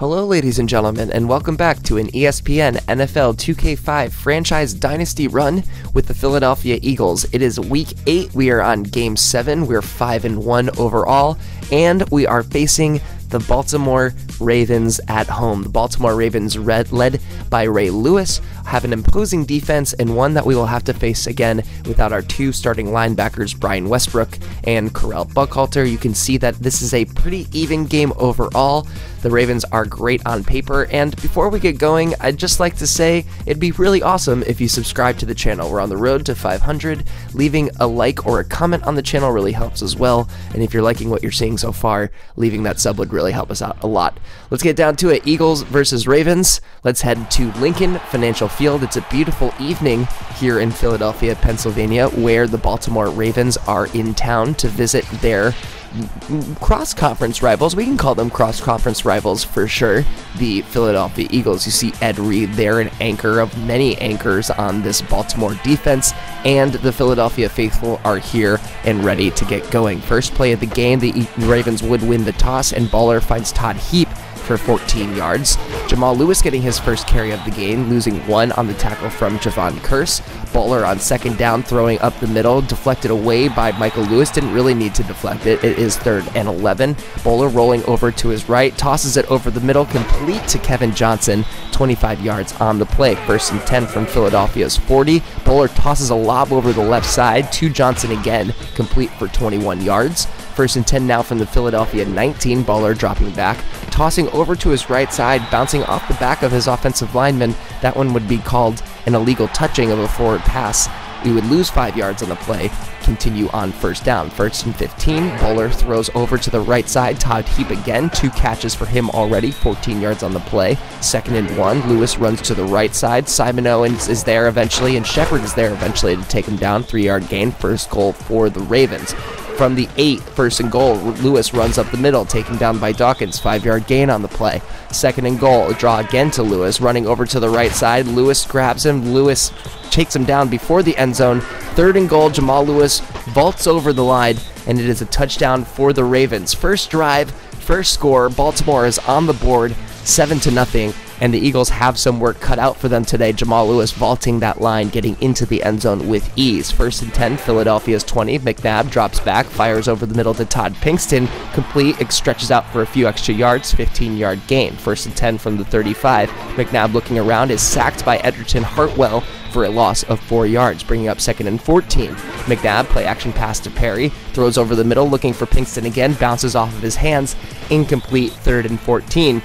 Hello, ladies and gentlemen, and welcome back to an ESPN NFL 2K5 franchise dynasty run with the Philadelphia Eagles. It is week 8. We are on game 7. We're 5 and 1 overall, and we are facing the Baltimore Ravens at home. The Baltimore Ravens, red, led by Ray Lewis, have an imposing defense and one that we will have to face again without our two starting linebackers, Brian Westbrook and Correll Buckhalter. You can see that this is a pretty even game overall. The Ravens are great on paper, and before we get going, I'd just like to say it'd be really awesome if you subscribe to the channel. We're on the road to 500. Leaving a like or a comment on the channel really helps as well, and if you're liking what you're seeing so far, leaving that sub would really help us out a lot. Let's get down to it. Eagles versus Ravens. Let's head to Lincoln Financial Field. It's a beautiful evening here in Philadelphia, Pennsylvania, where the Baltimore Ravens are in town to visit their cross conference rivals. We can call them cross conference rivals for sure. The Philadelphia Eagles. You see Ed Reed there, an anchor of many anchors on this Baltimore defense, and the Philadelphia faithful are here and ready to get going. First play of the game, the Ravens would win the toss, and Boller finds Todd Heap for 14 yards. Jamal Lewis getting his first carry of the game, losing one on the tackle from Jevon Kearse. Boller on second down, throwing up the middle, deflected away by Michael Lewis. Didn't really need to deflect it. It is third and 11. Boller rolling over to his right, tosses it over the middle, complete to Kevin Johnson, 25 yards on the play. First and 10 from Philadelphia's 40. Boller tosses a lob over the left side to Johnson again, complete for 21 yards. First and 10 now from the Philadelphia 19. Boller dropping back, tossing over to his right side, bouncing off the back of his offensive lineman. That one would be called an illegal touching of a forward pass. We would lose five yards on the play, continue on first down. First and 15, Boller throws over to the right side. Todd Heap again, two catches for him already, 14 yards on the play. Second and one, Lewis runs to the right side. Simon Owens is there eventually, and Shepard is there eventually to take him down. Three yard gain, first goal for the Ravens. From the eight, first and goal, Lewis runs up the middle, taken down by Dawkins. Five yard gain on the play. Second and goal, a draw again to Lewis, running over to the right side. Lewis grabs him. Lewis takes him down before the end zone. Third and goal, Jamal Lewis vaults over the line, and it is a touchdown for the Ravens. First drive, first score. Baltimore is on the board, seven to nothing and the Eagles have some work cut out for them today. Jamal Lewis vaulting that line, getting into the end zone with ease. First and 10, Philadelphia's 20. McNabb drops back, fires over the middle to Todd Pinkston. Complete, it stretches out for a few extra yards, 15 yard gain. First and 10 from the 35. McNabb looking around is sacked by Edgerton Hartwell for a loss of four yards, bringing up second and 14. McNabb, play action pass to Perry, throws over the middle, looking for Pinkston again, bounces off of his hands, incomplete, third and 14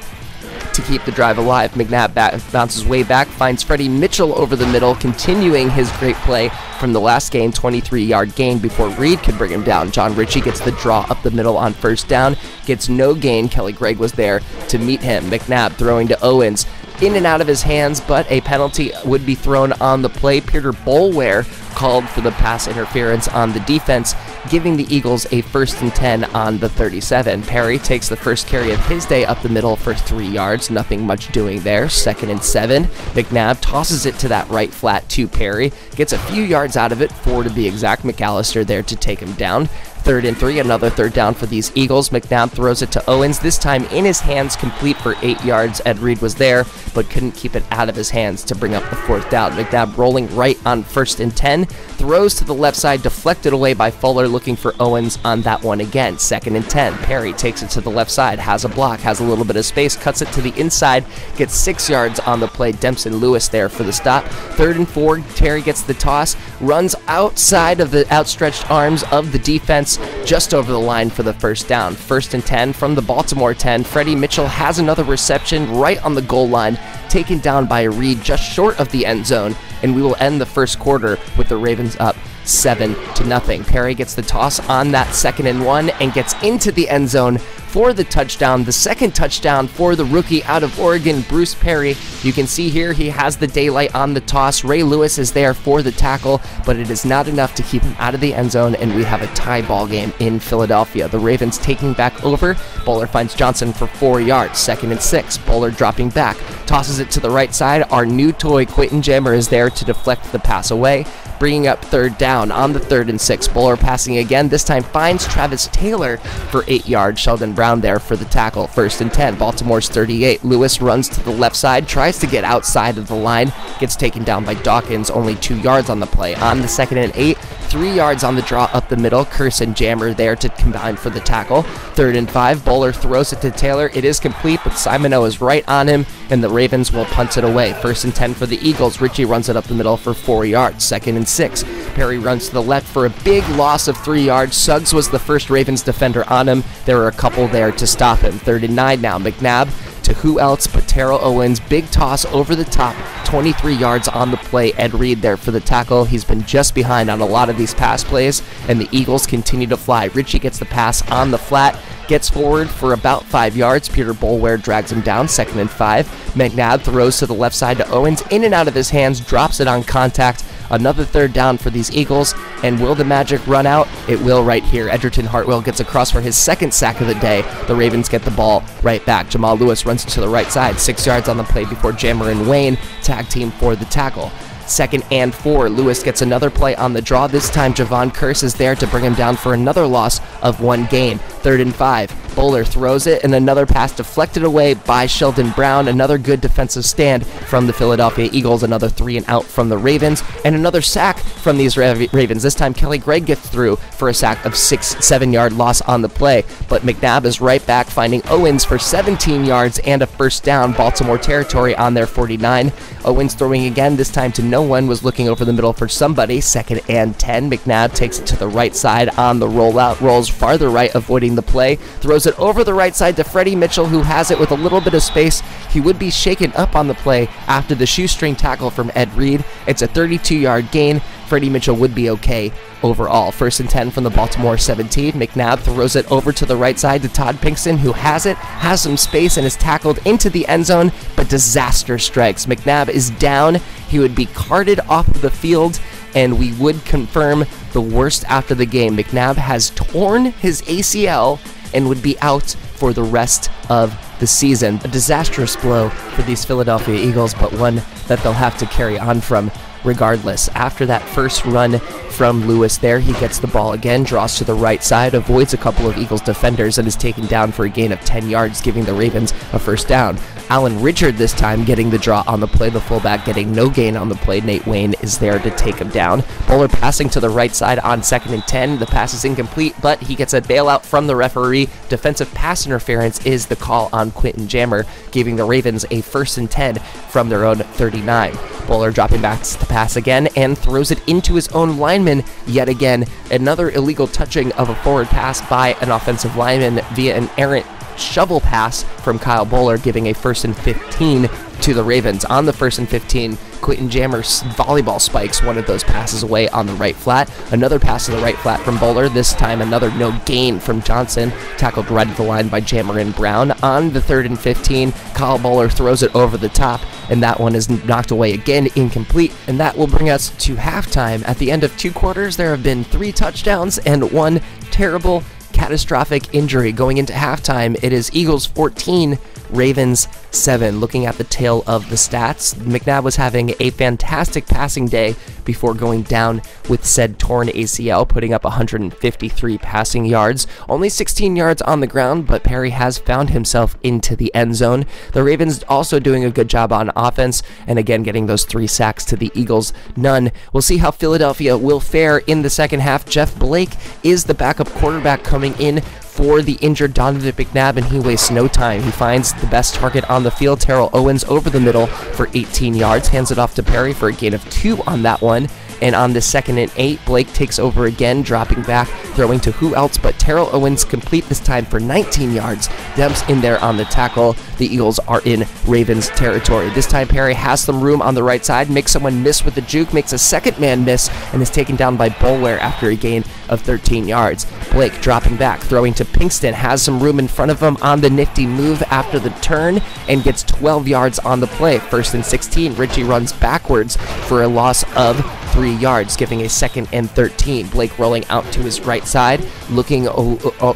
to keep the drive alive. McNabb bounces way back, finds Freddie Mitchell over the middle, continuing his great play from the last game, 23 yard gain before Reed could bring him down. John Ritchie gets the draw up the middle on first down, gets no gain. Kelly Gregg was there to meet him. McNabb throwing to Owens. In and out of his hands, but a penalty would be thrown on the play. Peter Boulware called for the pass interference on the defense, giving the Eagles a first and 10 on the 37. Perry takes the first carry of his day up the middle for three yards. Nothing much doing there. Second and seven. McNabb tosses it to that right flat to Perry. Gets a few yards out of it, four to be exact. McAlister there to take him down. Third and three, another third down for these Eagles. McNabb throws it to Owens, this time in his hands, complete for eight yards. Ed Reed was there, but couldn't keep it out of his hands to bring up the fourth down. McNabb rolling right on first and 10, throws to the left side, deflected away by Fuller, looking for Owens on that one again. Second and 10, Perry takes it to the left side, has a block, has a little bit of space, cuts it to the inside, gets six yards on the play. Dempson Lewis there for the stop. Third and four, Terry gets the toss, runs outside of the outstretched arms of the defense just over the line for the first down. First and 10 from the Baltimore 10. Freddie Mitchell has another reception right on the goal line, taken down by Reed just short of the end zone, and we will end the first quarter with the Ravens up seven to nothing. Perry gets the toss on that second and one and gets into the end zone for the touchdown, the second touchdown for the rookie out of Oregon, Bruce Perry. You can see here he has the daylight on the toss. Ray Lewis is there for the tackle, but it is not enough to keep him out of the end zone, and we have a tie ball game in Philadelphia. The Ravens taking back over. Boller finds Johnson for four yards. Second and six. Boller dropping back. tosses it to the right side. Our new toy, Quentin Jammer, is there to deflect the pass away bringing up third down on the third and six. Boller passing again. This time finds Travis Taylor for eight yards. Sheldon Brown there for the tackle. First and 10. Baltimore's 38. Lewis runs to the left side, tries to get outside of the line, gets taken down by Dawkins. Only two yards on the play. On the second and eight, three yards on the draw up the middle. Curse and Jammer there to combine for the tackle. Third and five. Boller throws it to Taylor. It is complete, but Simoneau is right on him, and the Ravens will punt it away. First and 10 for the Eagles. Ritchie runs it up the middle for four yards. Second and six. Perry runs to the left for a big loss of three yards. Suggs was the first Ravens defender on him. There were a couple there to stop him. Third and nine now. McNabb to who else but Terrell Owens. Big toss over the top, 23 yards on the play. Ed Reed there for the tackle. He's been just behind on a lot of these pass plays, and the Eagles continue to fly. Ritchie gets the pass on the flat, gets forward for about five yards. Peter Boulware drags him down, second and five. McNabb throws to the left side to Owens, in and out of his hands, drops it on contact. Another third down for these Eagles. And will the magic run out? It will right here. Edgerton Hartwell gets across for his second sack of the day. The Ravens get the ball right back. Jamal Lewis runs to the right side, six yards on the play before Jammer and Wayne tag team for the tackle. Second and four. Lewis gets another play on the draw. This time, Jevon Kearse is there to bring him down for another loss of one game. Third and five. Boller throws it, and another pass deflected away by Sheldon Brown. Another good defensive stand from the Philadelphia Eagles. Another three and out from the Ravens, and another sack from these Ravens. This time, Kelly Gregg gets through for a sack of six, seven yard loss on the play. But McNabb is right back, finding Owens for 17 yards and a first down. Baltimore territory on their 49. Owens throwing again, this time to no one, was looking over the middle for somebody. Second and 10. McNabb takes it to the right side on the rollout, rolls farther right, avoiding the play, throws it over the right side to Freddie Mitchell, who has it with a little bit of space. He would be shaken up on the play after the shoestring tackle from Ed Reed. It's a 32 yard gain. Freddie Mitchell would be okay overall. First and 10 from the Baltimore 17. McNabb throws it over to the right side to Todd Pinkston, who has it, has some space, and is tackled into the end zone, but disaster strikes. McNabb is down. He would be carted off the field, and we would confirm the worst after the game. McNabb has torn his ACL and would be out for the rest of the season. A disastrous blow for these Philadelphia Eagles, but one that they'll have to carry on from regardless. After that first run from Lewis there, he gets the ball again, draws to the right side, avoids a couple of Eagles defenders, and is taken down for a gain of 10 yards, giving the Ravens a first down. Alan Ricard this time getting the draw on the play, the fullback getting no gain on the play. Nate Wayne is there to take him down. Boller passing to the right side on second and 10. The pass is incomplete, but he gets a bailout from the referee. Defensive pass interference is the call on Quentin Jammer, giving the Ravens a first and 10 from their own 39. Boller dropping back to pass again and throws it into his own lineman yet again. Another illegal touching of a forward pass by an offensive lineman via an errant shovel pass from Kyle Boller, giving a first and 15 to the Ravens. On the first and 15, Quentin Jammer's volleyball spikes one of those passes away on the right flat. Another pass to the right flat from Boller. This time, another no gain from Johnson, tackled right at the line by Jammer and Brown. On the third and 15, Kyle Boller throws it over the top, and that one is knocked away again, incomplete. And that will bring us to halftime. At the end of two quarters, there have been three touchdowns and one terrible catastrophic injury. Going into halftime, it is Eagles 14, Ravens 7. Looking at the tail of the stats, McNabb was having a fantastic passing day before going down with said torn ACL, putting up 153 passing yards. Only 16 yards on the ground, but Perry has found himself into the end zone. The Ravens also doing a good job on offense, and again getting those three sacks to the Eagles, none. We'll see how Philadelphia will fare in the second half. Jeff Blake is the backup quarterback coming in for the injured Donovan McNabb, and he wastes no time. He finds the best target on the field, Terrell Owens, over the middle for 18 yards, hands it off to Perry for a gain of two on that one. And on the second and eight, Blake takes over again, dropping back, throwing to who else but Terrell Owens, complete this time for 19 yards. Demps in there on the tackle. The Eagles are in Ravens territory. This time, Perry has some room on the right side, makes someone miss with the juke, makes a second man miss, and is taken down by Boulware after a gain of 13 yards. Blake dropping back, throwing to Pinkston, has some room in front of him on the nifty move after the turn, and gets 12 yards on the play. First and 16, Ritchie runs backwards for a loss of three yards, giving a second and 13. Blake rolling out to his right side, looking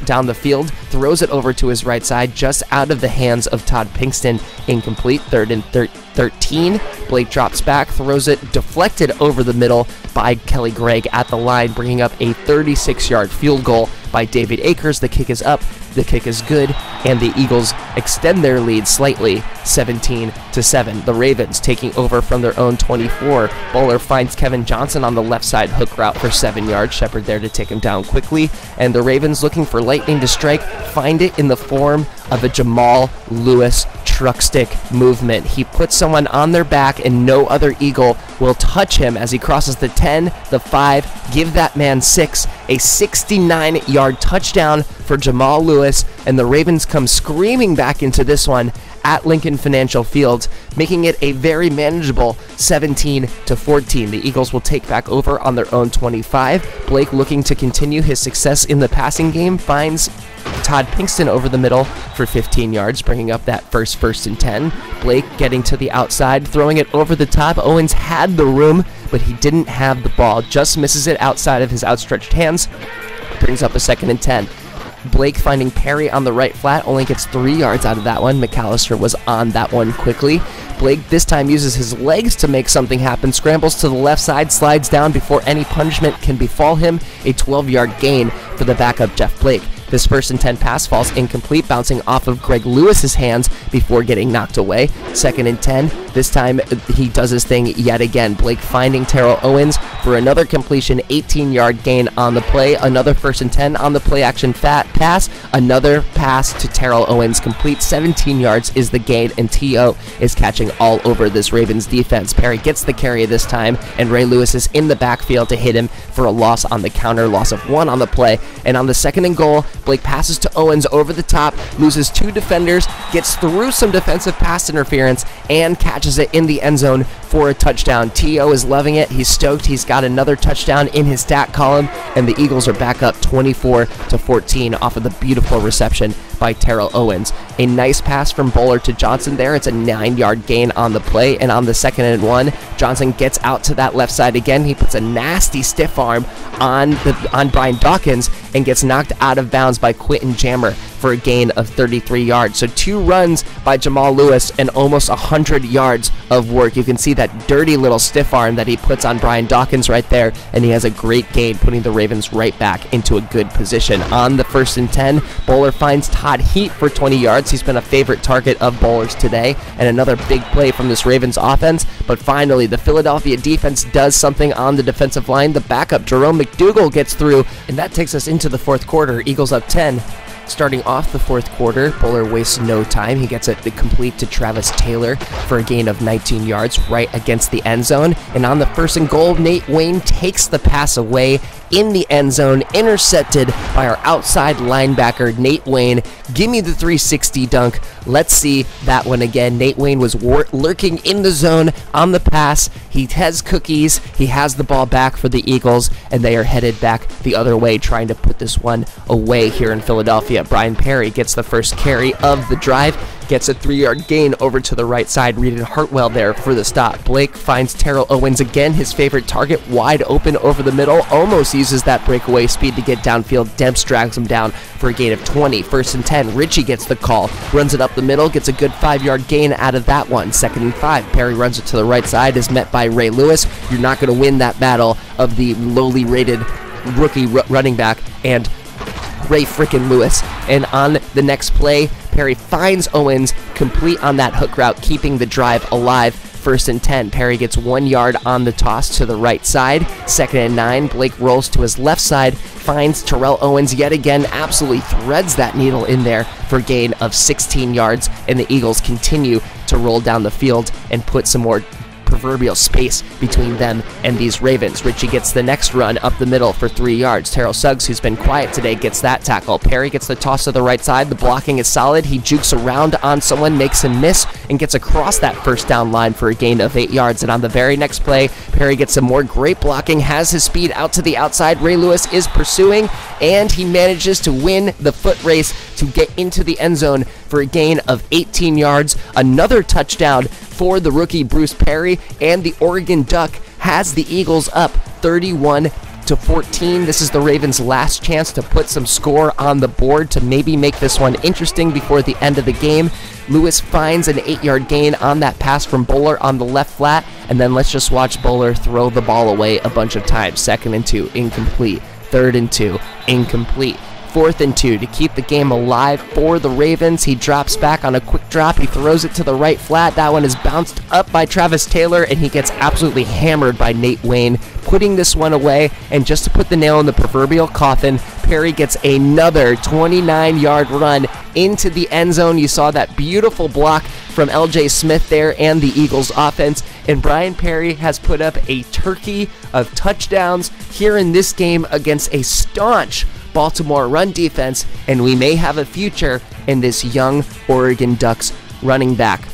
down the field, throws it over to his right side, just out of the hands of Todd Pinkston. Incomplete, third and thir- 13. Blake drops back, throws it deflected over the middle by Kelly Gregg at the line, bringing up a 36 yard field goal by David Akers. The kick is up, the kick is good, and the Eagles extend their lead slightly, 17 to 7. The Ravens taking over from their own 24. Boller finds Kevin Johnson on the left side hook route for 7 yards. Shepard there to take him down quickly, and the Ravens looking for lightning to strike, find it in the form of a Jamal Lewis truck stick movement. He puts someone on their back, and no other Eagle will touch him as he crosses the 10, the 5, give that man 6, a 69 yard touchdown for Jamal Lewis, and the Ravens come screaming back into this one at Lincoln Financial Field, making it a very manageable 17 to 14. The Eagles will take back over on their own 25. Blake looking to continue his success in the passing game finds Todd Pinkston over the middle for 15 yards, bringing up that first first and 10. Blake getting to the outside, throwing it over the top. Owens had the room, but he didn't have the ball. Just misses it outside of his outstretched hands. Brings up a second and 10. Blake finding Perry on the right flat only gets three yards out of that one. McAlister was on that one quickly. Blake this time uses his legs to make something happen, scrambles to the left side, slides down before any punishment can befall him. A 12 yard gain for the backup Jeff Blake. This first and 10 pass falls incomplete, bouncing off of Greg Lewis's hands before getting knocked away. Second and 10. This time he does his thing yet again. Blake finding Terrell Owens for another completion, 18 yard gain on the play. Another first and 10 on the play action fat pass. Another pass to Terrell Owens. Complete 17 yards is the gain, and T.O. is catching all over this Ravens defense. Perry gets the carry this time, and Ray Lewis is in the backfield to hit him for a loss on the counter, loss of one on the play. And on the second and goal, Blake passes to Owens over the top, loses two defenders, gets through some defensive pass interference, and catches it in the end zone for a touchdown. T.O. is loving it. He's stoked. He's got another touchdown in his stat column, and the Eagles are back up 24 to 14 off of the beautiful reception by Terrell Owens. A nice pass from Boller to Johnson there. It's a nine yard gain on the play, and on the second and one, Johnson gets out to that left side again. He puts a nasty stiff arm on the on Brian Dawkins and gets knocked out of bounds by Quentin Jammer for a gain of 33 yards. So two runs by Jamal Lewis and almost 100 yards of work. You can see that dirty little stiff arm that he puts on Brian Dawkins right there, and he has a great gain, putting the Ravens right back into a good position. On the first and 10, Boller finds Todd Heap for 20 yards. He's been a favorite target of Boller's today, and another big play from this Ravens offense. But finally, the Philadelphia defense does something on the defensive line. The backup, Jerome McDougle, gets through, and that takes us into the fourth quarter. Eagles up 10 Starting off the fourth quarter, Boller wastes no time. He gets it complete to Travis Taylor for a gain of 19 yards right against the end zone. And on the first and goal, Nate Wayne takes the pass away in the end zone, intercepted by our outside linebacker, Nate Wayne. Give me the 360 dunk. Let's see that one again. Nate Wayne was lurking in the zone on the pass. He has cookies. He has the ball back for the Eagles, and they are headed back the other way, trying to put this one away here in Philadelphia. Brian Perry gets the first carry of the drive gets a three yard gain over to the right side. Reed Hartwell there for the stop. Blake finds Terrell Owens again, his favorite target, wide open over the middle. Almost uses that breakaway speed to get downfield. Demps drags him down for a gain of 20. First and 10. Ritchie gets the call, runs it up the middle, gets a good five yard gain out of that one. Second and five. Perry runs it to the right side, is met by Ray Lewis. You're not going to win that battle of the lowly rated rookie running back and Ray frickin' Lewis. And on the next play, Perry finds Owens complete on that hook route, keeping the drive alive. First and 10. Perry gets one yard on the toss to the right side. Second and nine. Blake rolls to his left side, finds Terrell Owens yet again, absolutely threads that needle in there for gain of 16 yards. And the Eagles continue to roll down the field and put some more proverbial space between them and these Ravens. Ritchie gets the next run up the middle for three yards. Terrell Suggs, who's been quiet today, gets that tackle. Perry gets the toss to the right side. The blocking is solid. He jukes around on someone, makes him miss, and gets across that first down line for a gain of eight yards. And on the very next play, Perry gets some more great blocking, has his speed out to the outside. Ray Lewis is pursuing, and he manages to win the foot race to get into the end zone for a gain of 18 yards. Another touchdown for the rookie Bruce Perry, and the Oregon Duck has the Eagles up 31 to 14. This is the Ravens' last chance to put some score on the board to maybe make this one interesting before the end of the game. Lewis finds an eight yard gain on that pass from Boller on the left flat, and then let's just watch Boller throw the ball away a bunch of times. Second and two, incomplete. Third and two, incomplete fourth and two to keep the game alive for the Ravens. He drops back on a quick drop. He throws it to the right flat. That one is bounced up by Travis Taylor, and he gets absolutely hammered by Nate Wayne, putting this one away. And just to put the nail in the proverbial coffin, Perry gets another 29 yard run into the end zone. You saw that beautiful block from LJ Smith there and the Eagles offense. And Brian Perry has put up a turkey of touchdowns here in this game against a staunch Baltimore run defense, and we may have a future in this young Oregon Ducks running back.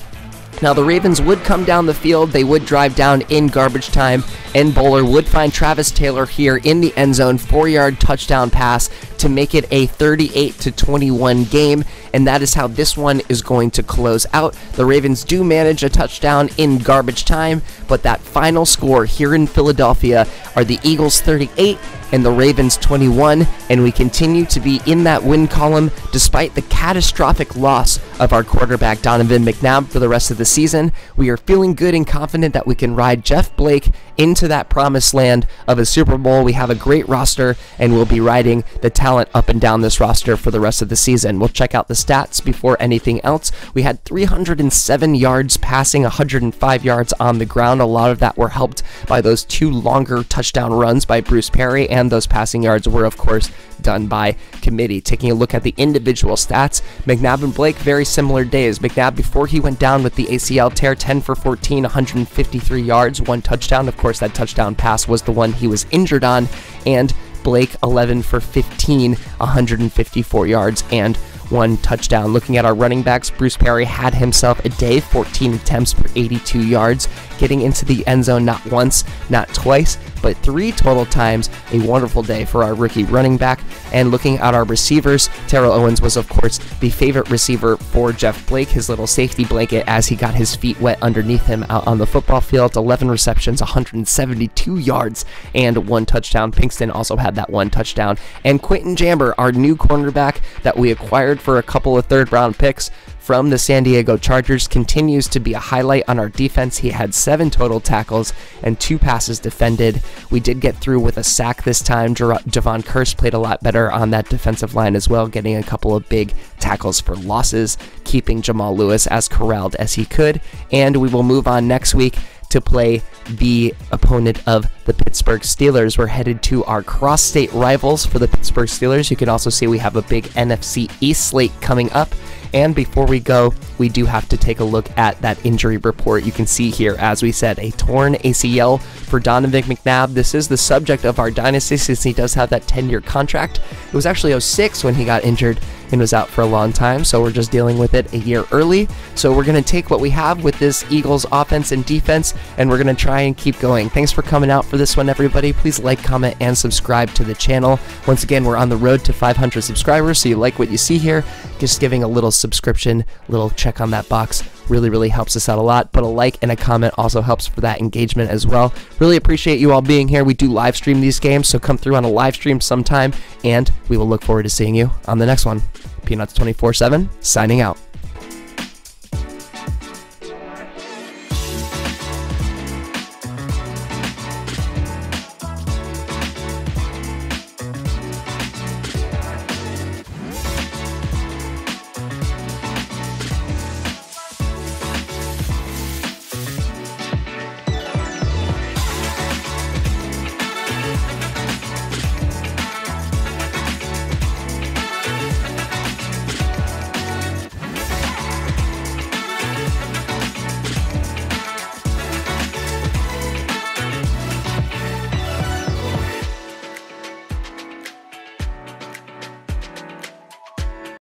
Now, the Ravens would come down the field, they would drive down in garbage time, and Boller would find Travis Taylor here in the end zone, four yard touchdown pass to make it a 38 to 21 game, and that is how this one is going to close out. The Ravens do manage a touchdown in garbage time, but that final score here in Philadelphia are the Eagles 38 and the Ravens 21, and we continue to be in that win column despite the catastrophic loss of our quarterback Donovan McNabb for the rest of the season. We are feeling good and confident that we can ride Jeff Blake into that promised land of a Super Bowl. We have a great roster, and we'll be riding the talent up and down this roster for the rest of the season. We'll check out the stats before anything else. We had 307 yards passing, 105 yards on the ground. A lot of that were helped by those two longer touchdown runs by Bruce Perry and and those passing yards were, of course, done by committee. Taking a look at the individual stats, McNabb and Blake, very similar days. McNabb, before he went down with the ACL tear, 10 for 14, 153 yards, one touchdown. Of course, that touchdown pass was the one he was injured on. And Blake, 11 for 15, 154 yards, and one touchdown. Looking at our running backs, Bruce Perry had himself a day, 14 attempts for 82 yards, getting into the end zone not once, not twice, but three total times. A wonderful day for our rookie running back. And looking at our receivers, Terrell Owens was, of course, the favorite receiver for Jeff Blake, his little safety blanket as he got his feet wet underneath him out on the football field. 11 receptions, 172 yards, and one touchdown. Pinkston also had that one touchdown. And Quentin Jammer, our new cornerback that we acquired for a couple of third round picks, from the San Diego Chargers continues to be a highlight on our defense. He had seven total tackles and two passes defended. We did get through with a sack this time. Jevon Kearse played a lot better on that defensive line as well, getting a couple of big tackles for losses, keeping Jamal Lewis as corralled as he could. And we will move on next week to play the opponent of the Pittsburgh Steelers. We're headed to our cross state rivals for the Pittsburgh Steelers. You can also see we have a big NFC East slate coming up. And before we go, we do have to take a look at that injury report. You can see here, as we said, a torn ACL for Donovan McNabb. This is the subject of our dynasty since he does have that 10 year contract. It was actually 06 when he got injured and was out for a long time, so we're just dealing with it a year early. So we're going to take what we have with this Eagles offense and defense, and we're going to try and keep going. Thanks for coming out for this one, everybody. Please like, comment, and subscribe to the channel. Once again, we're on the road to 500 subscribers, so you like what you see here, just giving a little subscription, little check on that box really, really helps us out a lot. But a like and a comment also helps for that engagement as well. Really appreciate you all being here. We do live stream these games, so come through on a live stream sometime, and we will look forward to seeing you on the next one. Peanuts 24 7, signing out.